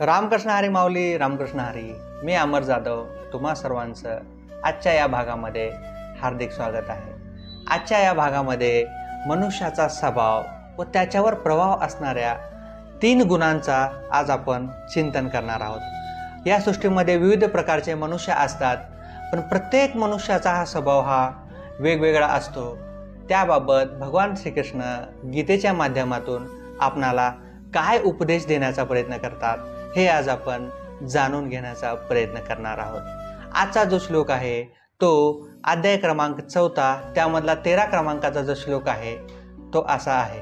रामकृष्ण हरी माऊली रामकृष्ण हरी. मी अमर जाधव तुम्हा सर्वांचं आजच्या या भागामध्ये हार्दिक स्वागत आहे. आजच्या या भागामध्ये मनुष्याचा स्वभाव व त्याच्यावर प्रभाव असणाऱ्या तीन गुणांचा आज आपण चिंतन करणार आहोत. या सृष्टीमध्ये विविध प्रकारचे मनुष्य असतात पण प्रत्येक मनुष्याचा हा स्वभाव हा वेगवेगळा असतो. त्याबाबत भगवान श्रीकृष्ण गीतेच्या माध्यमातून आपणाला काय उपदेश देण्याचा प्रयत्न करतात हे आज आपण जाणून घेण्याचा प्रयत्न करणार आहोत. आजचा जो श्लोक आहे तो अध्याय क्रमांक चौथा त्यामधला तेरा क्रमांकाचा जो श्लोक आहे तो असा आहे.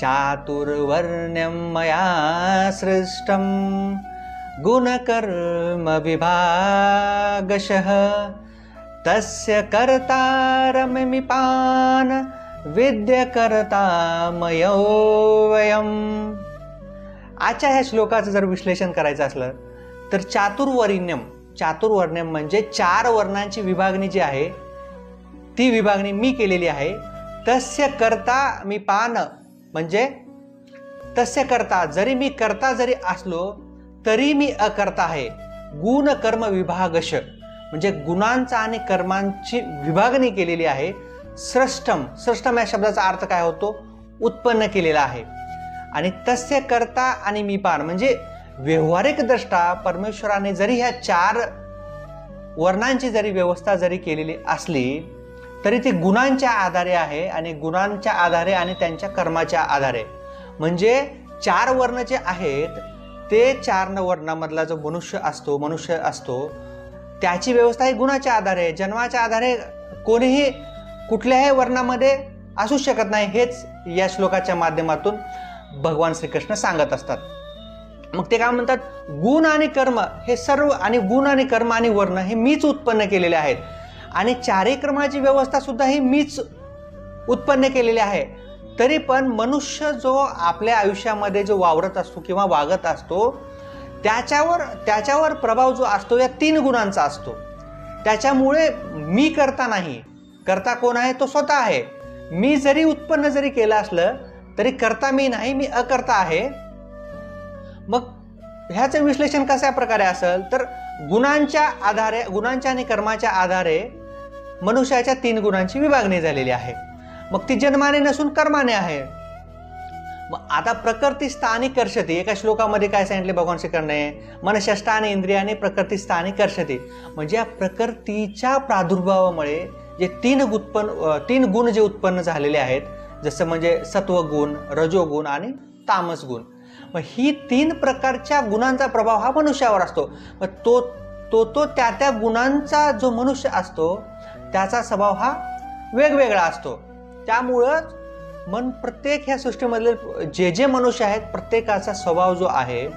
चातुर्वर्ण्यम मया सृष्टम गुणकर्म विभागशः तस्य कर्तारमिपान विद्यकर्ता मयोवयम आजच्या ह्या श्लोकाचं जर विश्लेषण करायचं असलं तर चातुर्वर्ण्यम चातुर्वर्ण्यम म्हणजे चार वर्णांची विभागणी जी आहे ती विभागणी मी केलेली आहे. तस्य करता मी पान म्हणजे तस्य करता जरी मी करता जरी असलो तरी मी अकर्ता आहे. गुण कर्म विभागश म्हणजे गुणांचा आणि कर्मांची विभागणी केलेली आहे. सृष्टम सृष्टम या शब्दाचा अर्थ काय होतो? उत्पन्न केलेला आहे. आणि तस्य करता आणि मी पान म्हणजे व्यावहारिक दृष्टा परमेश्वराने जरी ह्या चार वर्णांची जरी व्यवस्था जरी केलेली असली तरी ती गुणांच्या आधारे आहे आणि गुणांच्या आधारे आणि त्यांच्या कर्माच्या आधारे. म्हणजे चार वर्ण जे आहेत ते चार वर्णामधला जो मनुष्य असतो मनुष्य असतो त्याची व्यवस्था ही गुणाच्या आधारे जन्माच्या आधारे कोणीही कुठल्याही वर्णामध्ये असू शकत नाही हेच या श्लोकाच्या माध्यमातून. भगवान श्रीकृष्ण सांगत असतात. मग ते काय म्हणतात? गुण आणि कर्म हे सर्व आणि गुण आणि कर्म आणि वर्ण हे मीच उत्पन्न केलेले आहेत. आणि चारी क्रमाची व्यवस्था सुद्धा ही मीच उत्पन्न केलेली आहे. तरी पण मनुष्य जो आपल्या आयुष्यामध्ये जो वावरत असतो किंवा वागत असतो त्याच्यावर त्याच्यावर प्रभाव जो असतो या तीन गुणांचा असतो. त्याच्यामुळे मी करता नाही. करता कोण आहे? तो स्वतः आहे. मी जरी उत्पन्न जरी केलं असलं तरी करता मी नाही मी अकर्ता आहे. मग ह्याचं विश्लेषण कशा प्रकारे असेल? तर गुणांच्या आधारे गुणांच्या आणि कर्माच्या आधारे मनुष्याच्या तीन गुणांची विभागणी झालेली आहे. मग ती जन्माने नसून कर्माने आहे. मग आता प्रकृती स्थानी कर्षती एका श्लोकामध्ये काय सांगितले भगवान श्रीकरणे? मनशष्टा आणि इंद्रियाने प्रकृती स्थानी कर्षती. म्हणजे या प्रकृतीच्या प्रादुर्भावामुळे जे तीन उत्पन्न तीन गुण जे उत्पन्न झालेले आहेत जसं म्हणजे सत्वगुण रजोगुण आणि तामस गुण मग ही तीन प्रकारच्या गुणांचा प्रभाव हा मनुष्यावर असतो. मग तो तो तो त्या त्या गुणांचा जो मनुष्य असतो त्याचा स्वभाव हा वेगवेगळा असतो. त्यामुळं मन प्रत्येक ह्या सृष्टीमधले जे जे मनुष्य आहेत प्रत्येकाचा स्वभाव जो आहे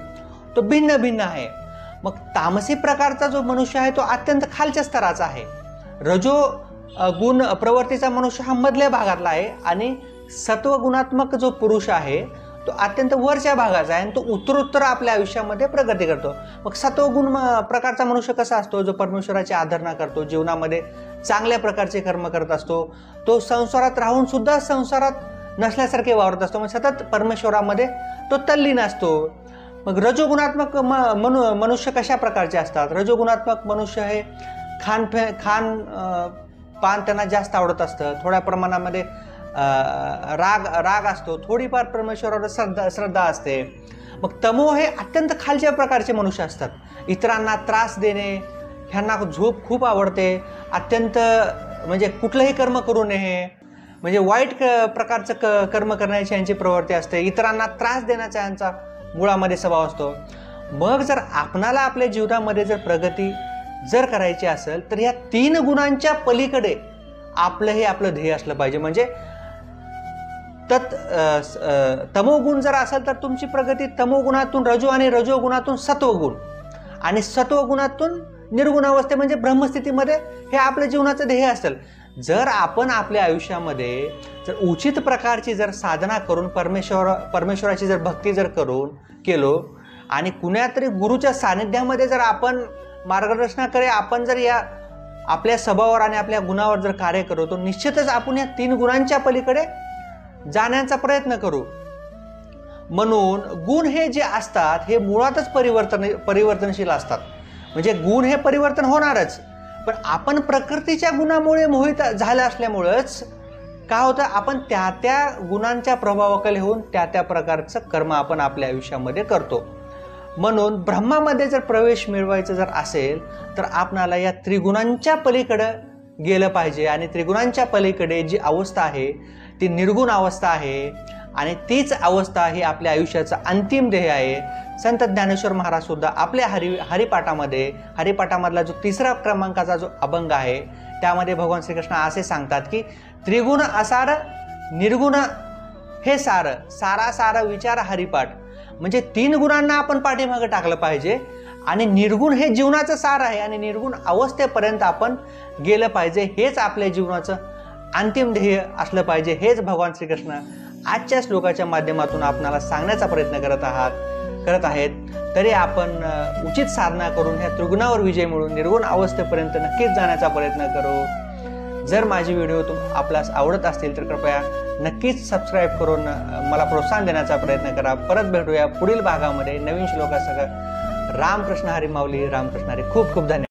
तो भिन्न भिन्न आहे. मग तामसी प्रकारचा जो मनुष्य आहे तो अत्यंत खालच्या स्तराचा आहे. रजो गुण प्रवृत्तीचा मनुष्य हा मधल्या भागातला आहे आणि सत्वगुणात्मक जो पुरुष आहे तो अत्यंत वरच्या भागाचा आहे आणि तो उत्तरोत्तर आपल्या आयुष्यामध्ये प्रगती करतो. मग सत्वगुण प्रकारचा मनुष्य कसा असतो? जो परमेश्वराची आदरणा करतो जीवनामध्ये चांगल्या प्रकारचे कर्म करत असतो तो संसारात राहून सुद्धा संसारात नसल्यासारखे वावरत असतो. मग सतत परमेश्वरामध्ये तो तल्लीन असतो. मग रजोगुणात्मक म मनु मनुष्य कशा प्रकारचे असतात? रजोगुणात्मक मनुष्य हे खान फे खान पान त्यांना जास्त आवडत असतं. थोड्या प्रमाणामध्ये राग राग असतो. थोडीफार परमेश्वरावर श्रद्धा श्रद्धा असते. मग तमो हे अत्यंत खालच्या प्रकारचे मनुष्य असतात. इतरांना त्रास देणे ह्यांना झोप खूप आवडते. अत्यंत म्हणजे कुठलंही कर्म करू नये. म्हणजे वाईट क प्रकारचं क कर्म करण्याची यांची प्रवृत्ती असते. इतरांना त्रास देण्याचा यांचा मुळामध्ये स्वभाव असतो. मग जर आपणाला आपल्या जीवनामध्ये जर प्रगती जर करायची असेल तर या तीन गुणांच्या पलीकडे आपलं हे आपलं ध्येय असलं पाहिजे. म्हणजे तत् तमोगुण जर असेल तर तुमची प्रगती तमोगुणातून रजो आणि रजोगुणातून सत्वगुण. आणि सत्वगुणातून निर्गुण अवस्थे म्हणजे ब्रह्मस्थितीमध्ये हे आपल्या जीवनाचं ध्येय असेल. जर आपण आपल्या आयुष्यामध्ये जर उचित प्रकारची जर साधना करून परमेश्वर परमेश्वराची जर भक्ती जर करून केलो आणि कुण्यातरी गुरुच्या सानिध्यामध्ये जर आपण मार्गदर्शनाकडे आपण जर या आपल्या स्वभावावर आणि आपल्या गुणावर जर कार्य करू तर निश्चितच आपण या तीन गुणांच्या पलीकडे जाण्याचा प्रयत्न करू. म्हणून गुण हे जे असतात हे मुळातच परिवर्तन परिवर्तनशील असतात. म्हणजे गुण हे परिवर्तन होणारच. पण आपण प्रकृतीच्या गुणामुळे मोहित झालं असल्यामुळंच काय होतं? आपण त्या त्या गुणांच्या प्रभावाखाली होऊन त्या त्या प्रकारचं कर्म आपण आपल्या आयुष्यामध्ये करतो. म्हणून ब्रह्मामध्ये जर प्रवेश मिळवायचा जर असेल तर आपणाला या त्रिगुणांच्या पलीकडं गेलं पाहिजे. आणि त्रिगुणांच्या पलीकडे जी अवस्था आहे ती निर्गुण अवस्था आहे. आणि तीच अवस्था ही आपल्या आयुष्याचं अंतिम ध्येय आहे. संत ज्ञानेश्वर महाराज सुद्धा आपल्या हरि हरिपाठामध्ये हरिपाठामधला जो तिसरा क्रमांकाचा जो अभंग आहे त्यामध्ये भगवान श्रीकृष्ण असे सांगतात की त्रिगुण असार निर्गुण हे सार सारा सारा विचार हरिपाठ. म्हणजे तीन गुणांना आपण पाठीमागे टाकलं पाहिजे. आणि निर्गुण हे जीवनाचं सार आहे आणि निर्गुण अवस्थेपर्यंत आपण गेलं पाहिजे. हेच आपल्या जीवनाचं अंतिम ध्येय असलं पाहिजे. हेच भगवान श्रीकृष्ण आजच्या श्लोकाच्या माध्यमातून आपणाला सांगण्याचा प्रयत्न करत आहात करत आहेत. तरी आपण उचित साधना करून ह्या त्रिगुणावर विजय मिळून निर्गुण अवस्थेपर्यंत नक्कीच जाण्याचा प्रयत्न करू. जर माझे व्हिडिओ तुम आपल्यास आवडत असतील तर कृपया नक्कीच सबस्क्राईब करून मला प्रोत्साहन देण्याचा प्रयत्न करा. परत भेटूया पुढील भागामध्ये नवीन श्लोकासह. रामकृष्ण हरी माऊली रामकृष्ण हरी. खूप खूप धन्यवाद.